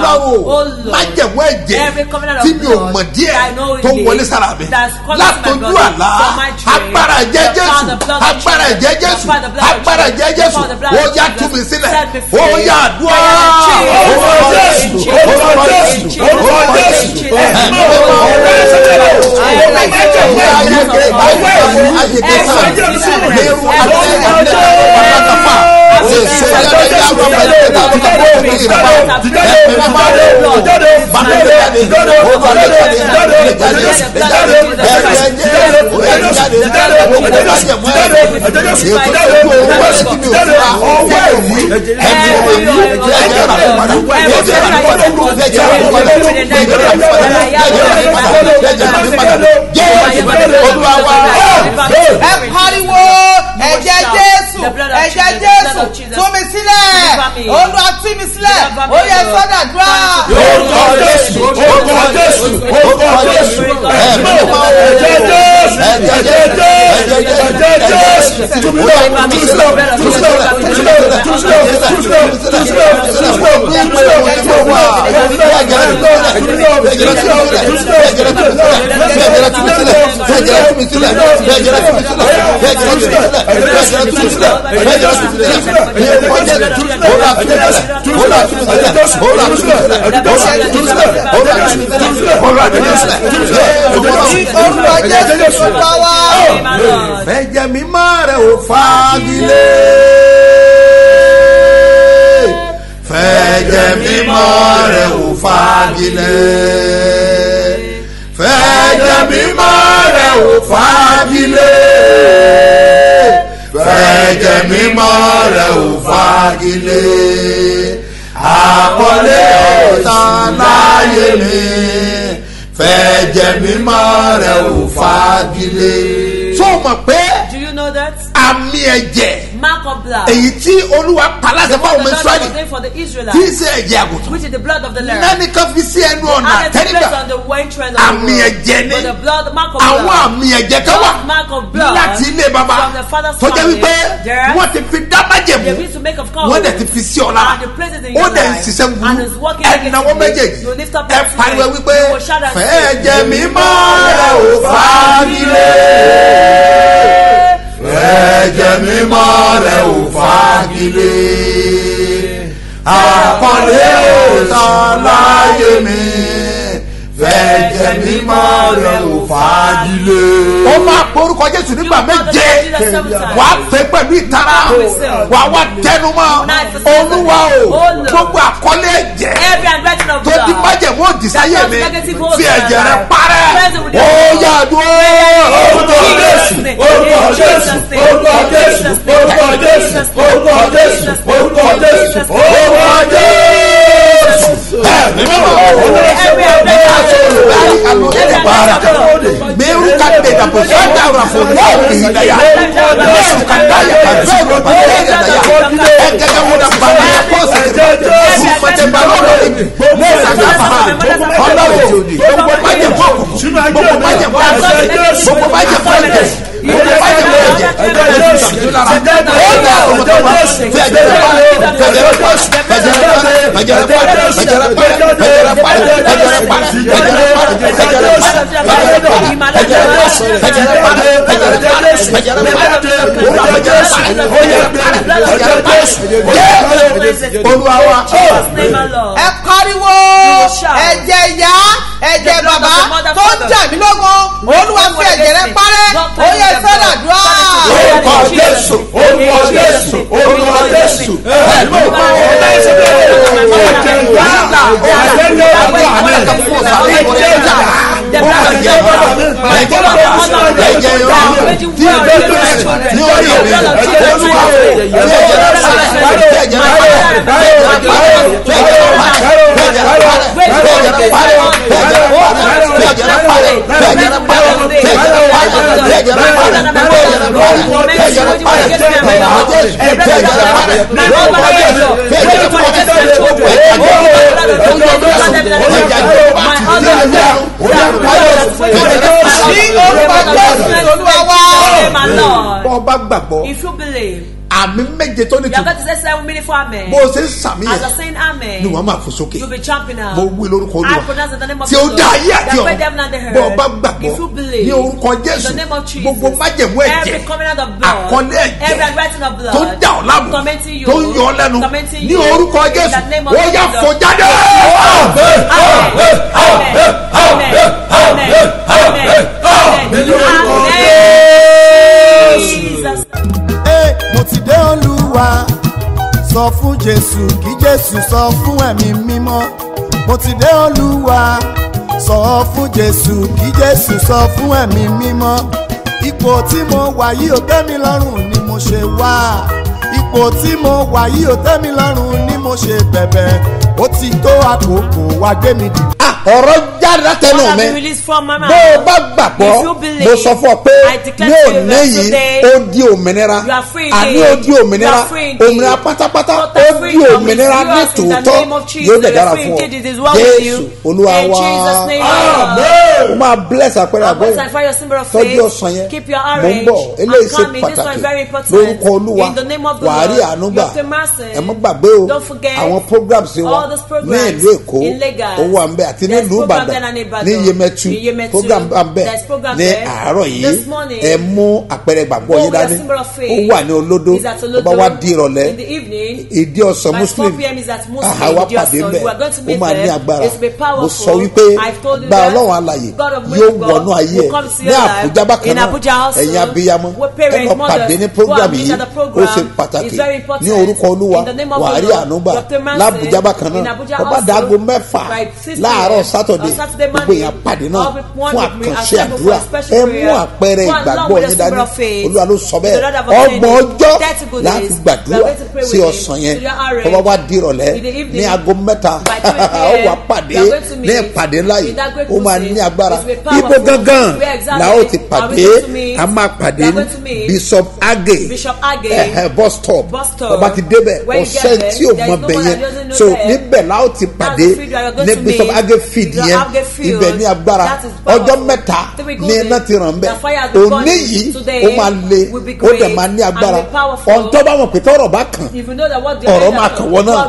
ẹ̀jẹ̀ the Jésù power of the blood of agbára Jesus, ẹ̀jẹ̀ the Jésù power of the blood of agbára ẹ̀jẹ̀ Jésù of the blood ó yá tú mi sílẹ̀ ó yá àdúrà orúkọ Jésù orúkọ Jésù orúkọ Jésù ẹ̀mí mímọ́ My husband and your waiting for the test ẹ pariwo ẹ̀jẹ̀ Jésù ẹ̀jẹ̀ Jésù jésù tú mi sílẹ̀ olúwa tú mi sílẹ̀ ó yẹ sọ́dà dúrà. orúkọ jésù orúkọ jésù orúkọ jésù ẹ̀mí ẹ̀jẹ̀ jésù ẹ̀jẹ̀ jésù ẹ̀jẹ̀ jésù tú mi sílẹ̀ tú sílẹ̀ tú sílẹ̀ tú sílẹ̀ tú sílẹ̀ tú sílẹ̀ tú sílẹ̀ tú sílẹ̀ tú sílẹ̀ tú sílẹ̀ tú sílẹ̀ جلست من سلة يا جلست من سلة يا جلست من سلة يا جلست من سلة يا جلست من سلة هي مؤجلة هنا في الجلسة هنا في الجلسة هنا في الجلسة هنا في الجلسة هنا في الجلسة هنا في الجلسة هنا في الجلسة Benjamin Mara o fagilé Benjamin Mara o fagilé mímọ́ rẹ̀ ò fagilé fẹ̀jẹ̀ mímọ́ rẹ̀ ò fagilé àkọlé ọ̀tàn láyé mi fẹ̀jẹ̀ mímọ́ rẹ̀ ò fagilé. tó o pé àmì ẹ̀jẹ̀ mark of blood. èyí tí olúwa paláṣẹ fún àwọn israeli tí í ṣe ẹ̀jẹ̀ àgùntàn. which is the blood of the lamb. nání kan fi sí ẹnu ọ̀nà àtẹnigbà àmì ẹ̀jẹ̀ ni. Àwọn àmì ẹ̀jẹ̀ kan wà láti ilé baba tó jẹ́ wípé wọ́n ti fi dábàjẹ́ mu wọ́n dẹ̀ ti fi sí ọ lára ó dẹ̀ ń ṣiṣẹ́ wúlú ẹ̀náwó méjèèjì. ẹ̀ pariwo wípé fẹ́ẹ́ jẹ́ mi máa rẹ̀ ò fà á nílé ẹ̀jẹ̀ mímọ́ rẹ̀ ò fagilé àpọ́nlé ò tán láyé mi bẹ́ẹ̀ jẹ́ mímọ́ rẹ̀ ò fagilé. ó máa porúkọ jésù nígbà méje. wà á pè pẹ̀lú ìtara. Wà á wá tẹnumọ́ olúwa o gbogbo àkọlé ẹ̀jẹ̀. Tó di májẹ̀mú òdìsáyé mi fi ẹ̀jẹ̀ rẹ̀ parẹ́. Ó yàdúró orúkọ jésù orúkọ jésù orúkọ jésù orúkọ jésù orúkọ jésù orúkọ jésù orúkọ jésù meru ka be da posa da ra fo no bi da ya meru ka da ya ka zo ro ba da da ya e ga ga wo da ba na ya ko se su fa te ba ro ro ni ne sa ga fa ha o da wo o ko ba je ko ko ba je ko ko ba je ko ẹjọ́ jésù ẹjọ́ jésù ẹjọ́ ẹ kọ́riwo bàbá tó ń jà mí lógun olúwa fi ẹ̀jẹ̀ rẹ parẹ́ oyè fẹ́rẹ́. Jésù olúwa Jésù olúwa Jésù ẹ̀mí òkú ọ̀dọ́ ìṣẹ̀lẹ̀ ọ̀jẹ̀ ńlá ọ̀jẹ̀ ńlá ọ̀jẹ̀ ńlá ọ̀jẹ̀ ńlá ẹ̀jẹ̀ ló ń sọ ẹ̀jẹ̀ yọ tí ẹ bẹ́ẹ̀ tó sùn ní orí mi ẹ̀jẹ̀ ló wà ní ẹ̀jẹ̀ ló sọ ẹ̀jẹ̀ ló wà ẹ̀jẹ̀ ló wà ẹ̀jẹ̀ ló wà ẹ̀jẹ̀ ló wà ẹ̀jẹ̀ ló wà ní orúkọ Lord. bọ́ ọba gbàgbọ́ If you believe, àmì méje tó ní you are tu going to say seven meaningful amen. bó o ṣe ń sàmì As yẹn saying amen, ni wọ́n máa fò sókè be jumping mo wí lórúkọ I olúwa pronounce in the name of tí ó the dá Lord, ayé àti heaven and the ọ̀run earth. bọ́ ọba gbàgbọ́ If you believe, ní orúkọ jésù the name of Jesus, gbogbo májẹ̀mú ẹ̀jẹ̀ every covenant of blood, àkọlé every ẹ̀jẹ̀ writing of blood, tó ń dà ọ́ láàmú tormenting you, tó ń yọ ọ́ lẹ́nu tormenting ní you, orúkọ in jésù the name of ó yá fò jáde. Amen. Amen. Amen. Amen. Amen nínú orúkọ Jésù. ee mo ti dé Olúwa sọ fún Jésù kí Jésù sọ fún ẹ̀mí mímọ́. Mo ti dé Olúwa sọ fún Jésù kí Jésù sọ fún ẹ̀mí mímọ́. Ipò tí mo wà yìí ò tẹ́ lọ́rùn ni mo ṣe wá. Ipò tí mo wà yìí ò tẹ́ lọ́rùn ni mo ṣe bẹ̀bẹ̀ ó ti tó àkókò wá gbé mi dì. ọ̀rọ̀ jára tẹnu mi. bó o bá gbàgbọ́ mo sọ fún ọ pé ní òní yìí ó di òmìnira. àní ó di òmìnira. òmìnira pátápátá ó di òmìnira ní tòótọ́. yóò dẹ̀ dára fún ọ. Jésù Olúwa wa. Amen o máa bless àpẹẹrẹ àgọ́ yìí tọ́jú ọ̀sán yẹn. Mò ń bọ̀. Eléyìí ṣe pàtàkì. lórúkọ olúwa. Wàárí àánú gbà. ẹ mọ́ gbàgbé o. Àwọn programs wa ní ìlú èkó owó àmbẹ àti ní ìlú ìbàdàn ní yemẹtu program àmbẹ ní àárọ̀ yìí ẹ mú àpẹẹrẹ gbàgbọ́ yín dání. ó wà ní olódó. Ọba wa di ìrọ̀lẹ́ ìdí ọ̀sán muslim àhàwá pàdé mẹ́ ó máa ní agbára. Mo sọ wípé gba ọlọ́run alàyè yìí yóò wọnú ayé ẹ. ní Àbújá bákan náà ẹ̀yin abiyamọ ẹ lọ pàdé ní program yìí ó ṣe pàtàkì. ní orúkọ Olúwa wàhálì ànúgbà l'Àbújá bákan náà ọba dàgbo mẹ́fà láàárọ̀ sátọ̀dé gbogbo èèyàn pàdé náà fún àkànṣe àdúrà. ẹ mú àpẹẹrẹ ìgbàgbọ́ yín dání. Olúwa ló sọ bẹ́ẹ̀. Ọgbọ̀n ọjọ́ láti gbàdúrà sí ọ̀sán yẹn. tọ́ba wá dìrọ̀lẹ́ ní aago mẹ́ta (laughs) ó wà pàdé. Ní ìpàdé ńlá yìí ó máa ní agbára agbára ibo gangan la ó ti pàdé a máa pàdé bishop age bus stop. Ọba ti débẹ̀ ọ̀sẹ̀ tí ò mọ bẹ̀ yẹn so níbẹ̀ la ó ti pàdé ní bishop age field yẹn. Ibẹ̀ ní agbára. Ọjọ́ mẹ́ta ní iná ti ràn bẹ́ẹ̀. Òní yìí ó máa le ó dẹ̀ máa ní agbára. ọ̀ntọ́ bá wọn pé tọ́rọ̀ bá kàn ọ̀rọ̀ máa kàn wọ́n náà.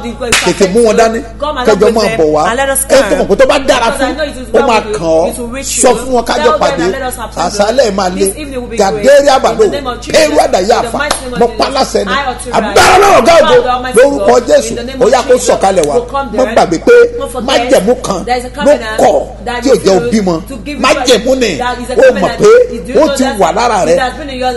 tètè mú wọn dání. Kẹjọ máa bọ̀ wá. ẹ̀ tó mọ̀ pé tó bá dára fún ó máa kàn ọ́ sọ fún wọn kájọ pàdé. àṣálẹ̀ máa le. Gàdéèrè àbàdo pẹ̀lú àdàyà àfà mo pálásẹ̀ ni. Àbúrò náà ọ̀gá ògo lórúkọ jésù. ó yá kó sọ̀kalẹ̀ wá. mo gbàgbé pé májẹ̀mú kan ló kọ̀ tí ò jẹ́ òbí mọ́ májẹ̀mú ni. Ó mọ̀ pé ó ti wà lára rẹ̀.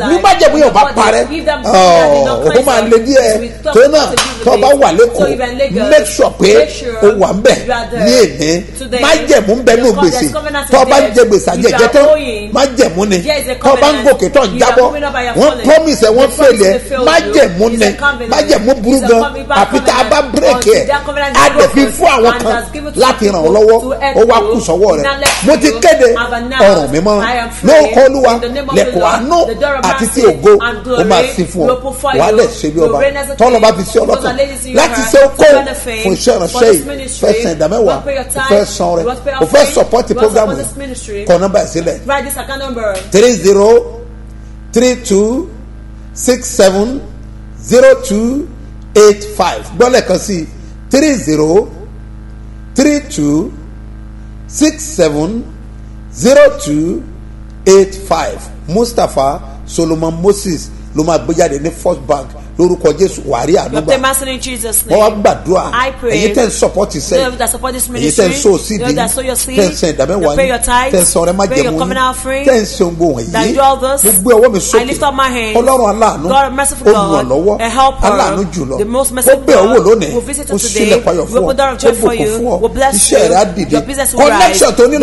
ní májẹ̀mú yóò bá parẹ́. Oh, ó máa le díẹ̀. Tó náà tó bá wà lẹ́kọ̀ọ́ make sure pé ó wà ń bẹ̀ ní èmi májẹ̀mú ń bẹ ní ògbèsè tọ́ bá ń jẹ gbèsè àjẹjẹ tán májẹ̀mú ni. Tọ́ bá ń gòkè tọ́ ń jábọ́. wọ́n promise ẹ̀ wọ́n fail ẹ̀. májẹ̀mú ni. Má jẹ̀mú burú gan. àfi tá a bá break ẹ̀ á dẹ̀ fi fún àwọn kan láti ràn ọ́ lọ́wọ́ ó wá kù sọ́wọ́ rẹ̀. Mo ti kéde ọ̀rọ̀ mi mọ́. Lóòkọ́ olúwa lẹ́kọ̀ọ́ àánú àti tí ògo ó máa sin fún ọ. wàá dẹ̀ ṣe bí ọba. tọ́lọ́ bá fi sí ọlọ́tọ̀. Láti ṣe ó fún iṣẹ́ ìránṣẹ́ yìí fẹ́ sàn ìdámẹ́wàá fẹ́ sàn rẹ̀ ò fẹ́ support the Moses Ministry. Kọ nọ́mbà ẹ̀. Write this account number. three zero three two six seven zero two eight five gbọ́lẹ̀ kan sí three zero three two six seven zero two eight five Mustapha Solomon Moses ló máa gbé jáde ní First Bank lórúkọ jésù wàá rí àdúgbà wọ́n wá gbàdúrà. Èyí tẹ̀ ń support iṣẹ́ èyí tẹ̀ ń so cd tẹ̀ ń sẹ̀ ìdámẹ́wàá ní. tẹ̀ ń sẹ̀ ọ̀rẹ́ májẹ̀mú ní tẹ̀ ń sẹ̀ ohun gbòòwò yìí mo gbé ọwọ́ mi sókè. Ọlọ́run aláàánú. Olùrànlọ́wọ́ aláàánú jùlọ. Ó bẹ̀ owó lónìí. Ó sílẹ̀ payọ̀ fún ọ. ó bòkò fún ọ. Iṣẹ́ rẹ̀ á dìde. connection tó nílò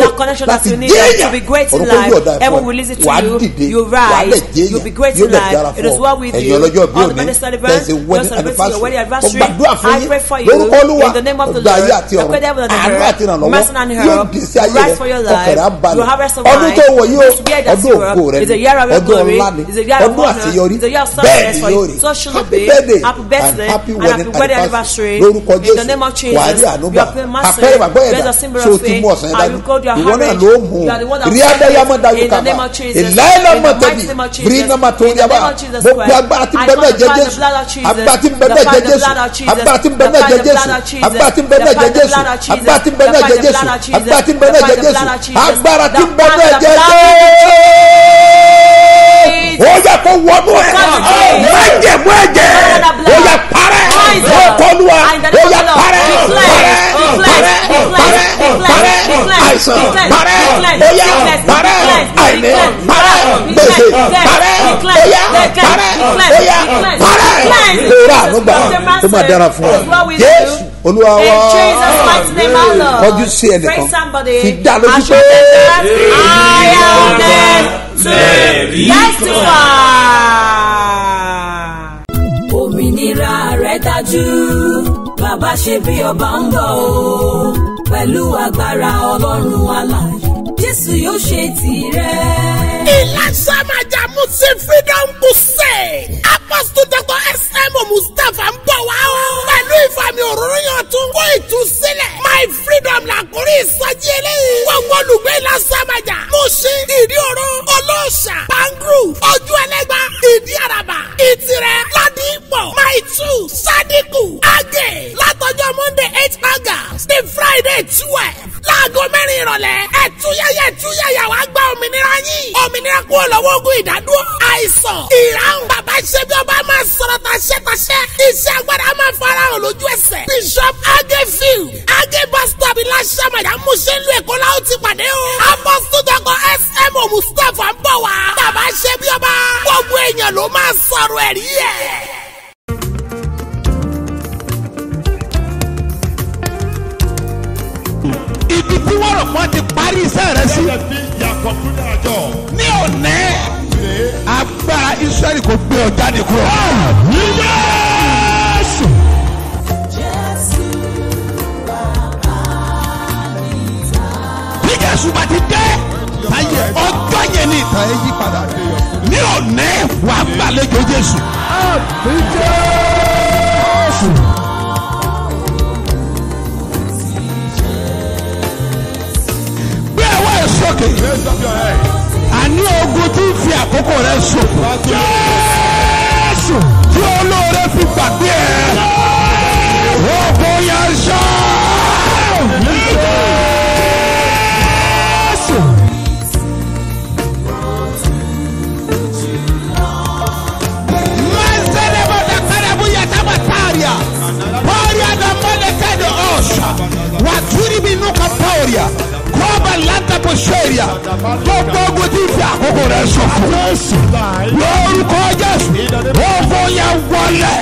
láti jẹ́yà orúkọ yóò dà ẹ̀ fún ọ wàá dìde wàá lẹ̀ jẹ́yà yóò lẹ̀ dára fún ọ ẹ̀yìn ọlọ́jọ́ bí òní deliverance your celebration your wedding anniversary. I pray for you. In the name of the Lord. pray them with the help mercy and help. rise for your life. You harvest of life. this year that you work. is a year of your glory. is a year of honor is a year of success for you. so shall it be. happy birthday. and happy wedding anniversary. in the name of Jesus. you are paying mercy. Bless the symbol of faith. and you go to your harvest? you are the one that will in the name of Jesus in the mighty name of Jesus. In the name of Jesus Christ I agbára tí ń bẹ náà jẹ jésù. agbára tí ń bẹ náà jẹ jésù. agbára tí ń bẹ náà jẹ jésù. agbára tí ń bẹ náà jẹ jésù. agbára tí ń bẹ náà jẹ jésù. Agbára tí ń bẹ náà jẹ jésù. Ó yẹ kó wọnú ẹ. Májẹ̀mú ẹ̀jẹ̀. Ó yẹ parẹ́. Ó kọlu wa. Ó yẹ parẹ́. Parẹ́. parẹ́. parẹ́ parẹ́ àìsàn parẹ́ óyá parẹ́ àìní parẹ́ gbèsè parẹ́ óyá parẹ́ óyá parẹ́ ìlera àlùgbà ó máa dára fún ọ Jésù Olúwa wá kọjú sí ẹnìkan fi dá lójú pé òmìnira rẹ̀ dájú bàbá ṣe bí ọba ń bọ̀ o pẹ̀lú agbára ọlọ́run alààyè jésù yóò ṣe tirẹ̀. ìlàsà májà muslim freedom crusade. Dr mustapha ń bọ̀ wá o. pẹ̀lú ìfàmì òróró yàn tún kó ìtúsílẹ̀. my freedom làkúrí ìsọjí eléyìí. gbogbo olùgbé ìlàsà májà musin ìdí òro olóòṣà pangru ojú ẹlẹ́gbà ìdí àràbà ìtìrẹ ládìpọ̀ two sadiku agé látọjọ́ monday eight august the friday twelve láago mẹ́rin ìrọ̀lẹ́ ẹ̀túyẹyẹ ẹ̀túyẹyẹ wàá gba òmìnira yín òmìnira kúrò lọ́wọ́ ogun ìdádúró àìsàn ìráhùn bàbá ṣẹ́bi ọba máa sọ̀rọ̀ taṣẹ́taṣẹ́ iṣẹ́ agbára máa fara hàn lójú ẹsẹ̀. Bishop agefield age bus stop ìlàsàmàjà múṣẹ́lú èkó la ó ti pàdé o. Apostle dr. Sm mustapha ń bọ̀ wá. Bàbá ṣẹ́bi ọba gbogbo èèyàn ló máa sọ̀rọ̀ ẹ̀rí ẹ̀. ibi tí wọ́n rò wọ́n ti parí iṣẹ́ rẹ sí. ní òní agbára israẹli kò gbé ọ jáde kúrò. Jésù. bí Jésù bá ti dé ayé ọjọ́ yẹn ìtàn ẹ yí padà ní òní wàá gbàlejò Jésù. Jésù. ẹwọ́ ẹ̀ sókè. Àní ogun tí ń fi àkókò rẹ ṣòfò. jésù tí olóore fi gbàgbé ẹ. Bọ̀ṣẹ́rìà. Gbogbo ogun tí ń fi àkókò rẹ̀ ṣòfò. Lórúkọ Jésù. Ogun yẹn wọlé.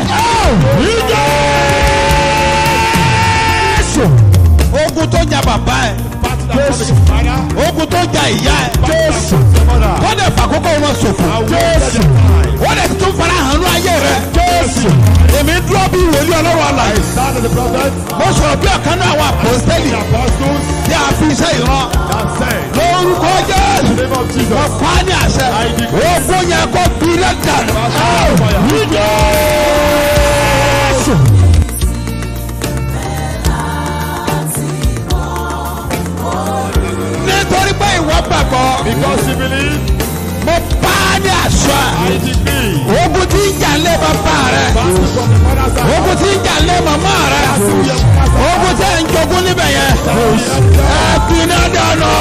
Jésù. Ogun tó jà bàbá ẹ̀. Jésù. Ogun tó jà ìyá ẹ̀. Jésù. Kọ́dẹ̀ fàkókò wọn ṣòfò. Jésù. Wọ́n lè tún fara hàn ní ayé rẹ̀. Jésù. Èmi dúró bí ìwòlí ọlọ́run àlàyé. Mo sọ̀rọ̀ bí ọ̀kan náà àwọn àpòstẹ́lì tí a fi iṣẹ́ ìran. Lórúkọ Jésù. Wọ́n pa á ní àṣẹ. Ogun yẹn kó gbilẹ̀ dànù. Jésù. Nítorí pé ìwọ gbàgbọ́. Mo pa á ní àṣẹ. Ogun tí ń jà lé bàbá rẹ̀. Ogun tí ń jà lé màmá rẹ̀. Ogun tí ń jogún níbẹ̀ yẹn. Ẹ iná dáná.